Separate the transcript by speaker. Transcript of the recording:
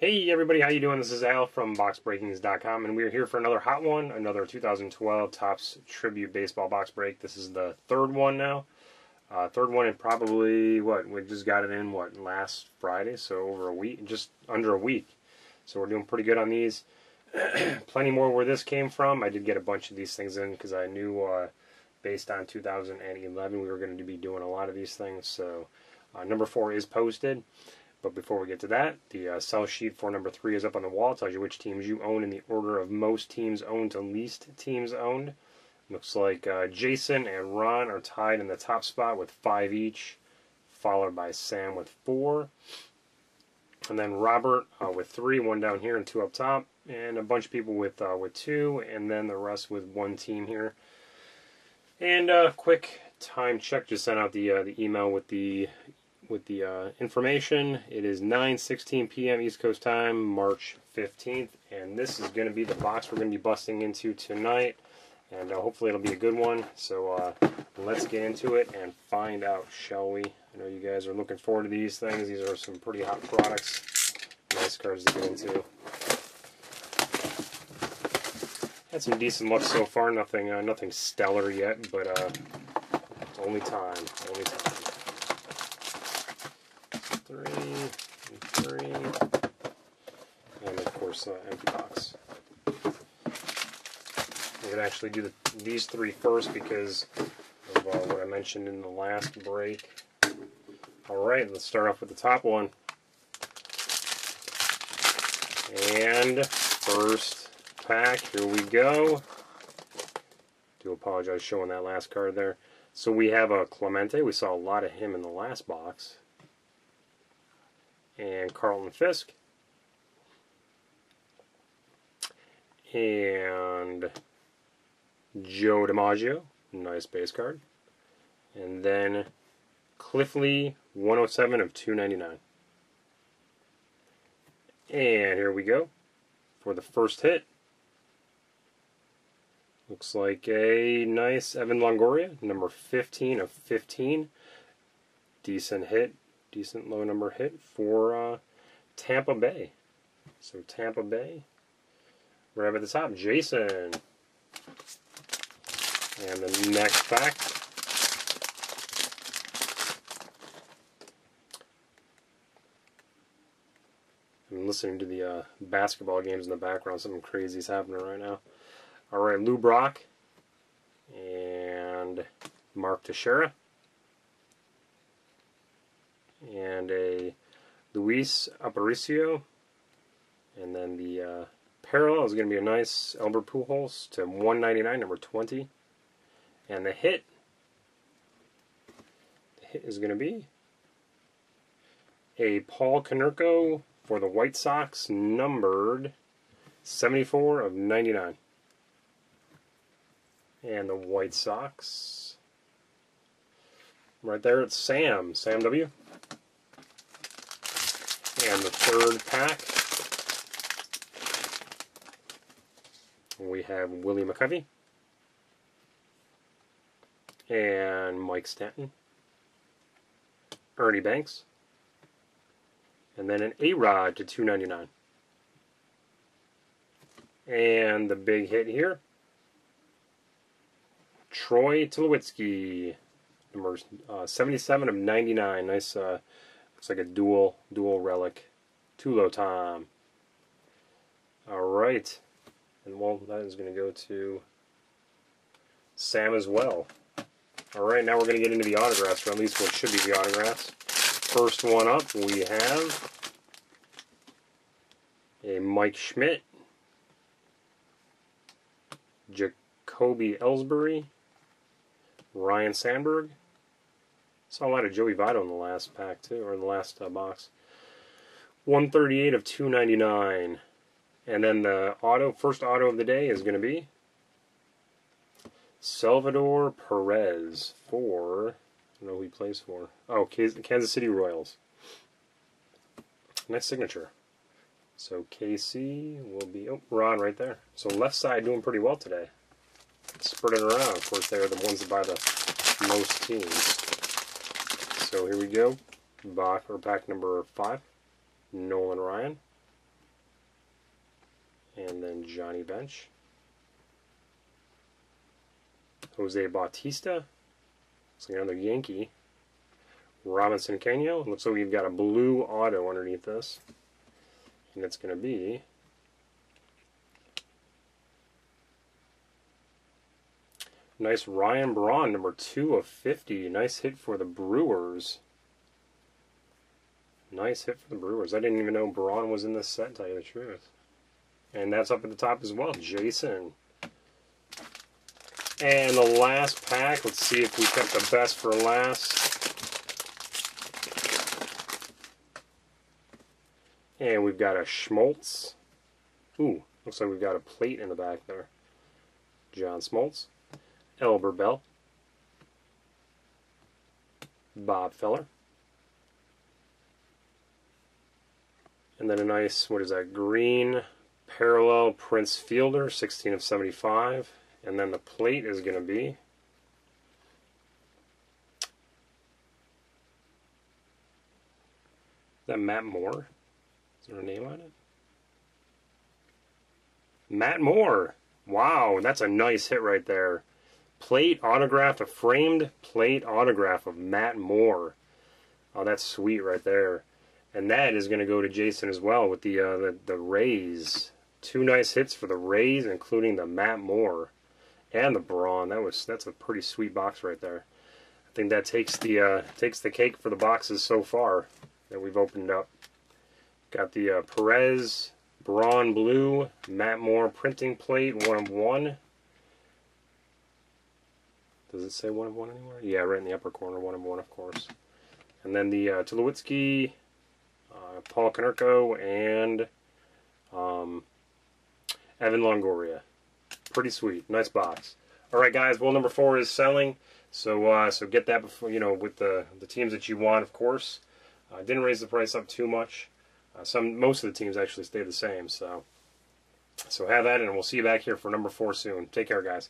Speaker 1: Hey everybody, how you doing? This is Al from BoxBreakings.com, and we're here for another hot one, another 2012 Topps Tribute Baseball Box Break. This is the third one now. Uh, third one in probably, what, we just got it in, what, last Friday, so over a week, just under a week. So we're doing pretty good on these. Plenty more where this came from. I did get a bunch of these things in because I knew uh, based on 2011 we were going to be doing a lot of these things. So uh, number four is posted. But before we get to that, the uh, sell sheet for number three is up on the wall. It tells you which teams you own in the order of most teams owned to least teams owned. Looks like uh, Jason and Ron are tied in the top spot with five each, followed by Sam with four. And then Robert uh, with three, one down here and two up top, and a bunch of people with uh, with two, and then the rest with one team here. And a uh, quick time check. Just sent out the uh, the email with the with the uh, information. It is 9:16 p.m. East Coast time, March 15th, and this is going to be the box we're going to be busting into tonight, and uh, hopefully it'll be a good one. So uh, let's get into it and find out, shall we? I know you guys are looking forward to these things. These are some pretty hot products. Nice cards to get into. Had some decent luck so far. Nothing, uh, nothing stellar yet, but uh, only time. Only time three, and three, and of course uh, empty box. I'm going to actually do the, these three first because of uh, what I mentioned in the last break. Alright, let's start off with the top one. And first pack, here we go. Do apologize showing that last card there. So we have a Clemente. We saw a lot of him in the last box and Carlton Fisk. And Joe DiMaggio, nice base card. And then Cliff Lee, 107 of 299. And here we go for the first hit. Looks like a nice Evan Longoria, number 15 of 15. Decent hit decent low number hit for uh, Tampa Bay. So Tampa Bay. Right at the top, Jason. And the next pack. I'm listening to the uh, basketball games in the background. Something crazy is happening right now. All right, Lou Brock and Mark Teixeira and a Luis Aparicio. And then the uh, parallel is going to be a nice Albert Pujols to 199, number 20. And the hit, the hit is going to be a Paul Konerko for the White Sox, numbered 74 of 99. And the White Sox, right there, it's Sam, Sam W. And the third pack, we have Willie McCovey and Mike Stanton, Ernie Banks, and then an A-Rod to 299. And the big hit here, Troy Tulowitzki, number uh, 77 of 99. Nice uh, Looks like a dual dual relic. Tulo Tom. Alright. And well that is gonna go to Sam as well. Alright, now we're gonna get into the autographs, or at least what should be the autographs. First one up we have a Mike Schmidt, Jacoby Ellsbury, Ryne Sandberg, Saw a lot of Joey Votto in the last pack too, or in the last uh, box. 138 of 299. And then the auto, first auto of the day is going to be Salvador Perez for, I don't know who he plays for. Oh, Kansas City Royals. Nice signature. So KC will be, oh, Ron right there. So left side doing pretty well today. Spread it around. Of course, they're the ones that buy the most teams. So here we go. Box or pack number five. Nolan Ryan. And then Johnny Bench. Jose Bautista. Looks like another Yankee. Robinson Cano. Looks like we've got a blue auto underneath this. And it's going to be Nice Ryan Braun, number 2 of 50. Nice hit for the Brewers. Nice hit for the Brewers. I didn't even know Braun was in this set, tell you the truth. And that's up at the top as well. Jason. And the last pack. Let's see if we kept the best for last. And we've got a Schmaltz. Ooh, looks like we've got a plate in the back there. John Smoltz. Albert Belle. Bob Feller. And then a nice, what is that, green parallel Prince Fielder, 16 of 75. And then the plate is going to be that Matt Moore? Is there a name on it? Matt Moore. Wow, that's a nice hit right there. Plate autograph, a framed plate autograph of Matt Moore. Oh, that's sweet right there. And that is going to go to Jason as well with the, uh, the the Rays. Two nice hits for the Rays, including the Matt Moore and the Braun. That was that's a pretty sweet box right there. I think that takes the uh, takes the cake for the boxes so far that we've opened up. Got the uh, Perez Braun Blue Matt Moore printing plate, one of one. Does it say one of one anywhere? Yeah, right in the upper corner, one of one, of course. And then the uh, Tulowitzki, uh, Paul Konerko, and um, Evan Longoria. Pretty sweet. Nice box. All right, guys. Well, number four is selling. So, uh, so get that before you know with the the teams that you want, of course. Uh, didn't raise the price up too much. Uh, some most of the teams actually stay the same. So, so have that, and we'll see you back here for number four soon. Take care, guys.